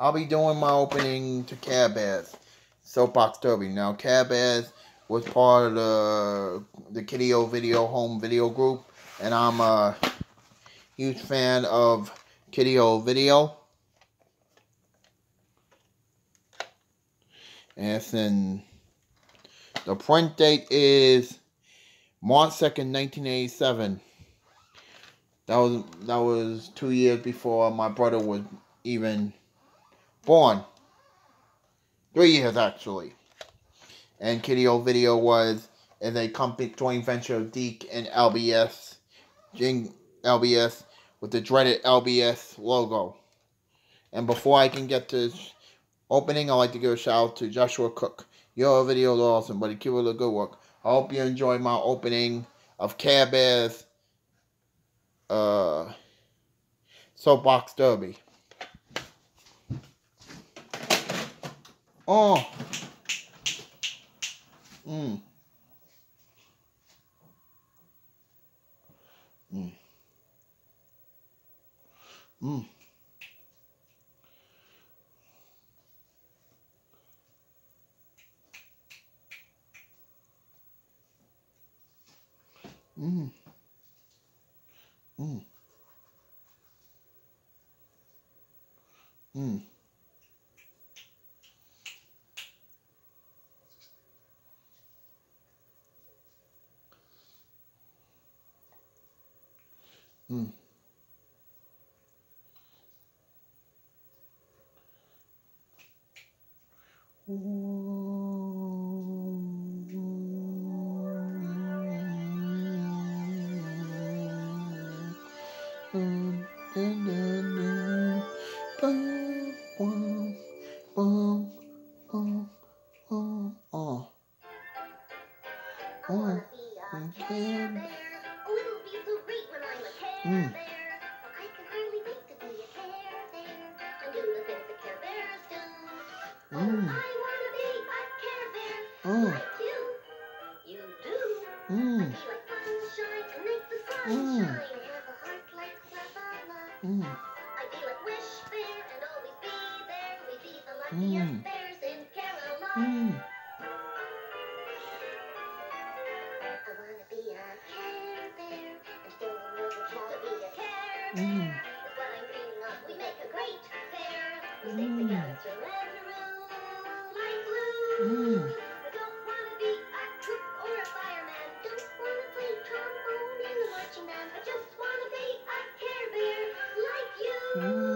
I'll be doing my opening to Care Bears, Soapbox Derby. Now, Care Bears was part of the the Kideo Video Home Video Group, and I'm a huge fan of Kideo Video. And it's in, the print date is March 2nd, 1987. That was that was two years before my brother was even born. Three years actually. And Kideo Video was is a company joint venture of DIC and LBS, Jing LBS with the dreaded LBS logo. And before I can get to opening, I'd like to give a shout out to Joshua Cook. Your video is awesome, buddy. Keep it a good work. I hope you enjoy my opening of Care Bears uh, Soapbox Derby. Oh. Mm. Mm. Mm. Mm. Mm. Mm. Mm. Oh. Care Bear. Oh, I'm a Care Mm. Bear. I can hardly wait to be a Care Bear and do the things that Care Bears do. Oh, Mm. I wanna be a Care Bear Oh. like you. You do. Mm. Be like sunshine and make the sun Mm. shine. Have a heart like lava. Mm. I'd be Mm. Mm. Mm. Mm.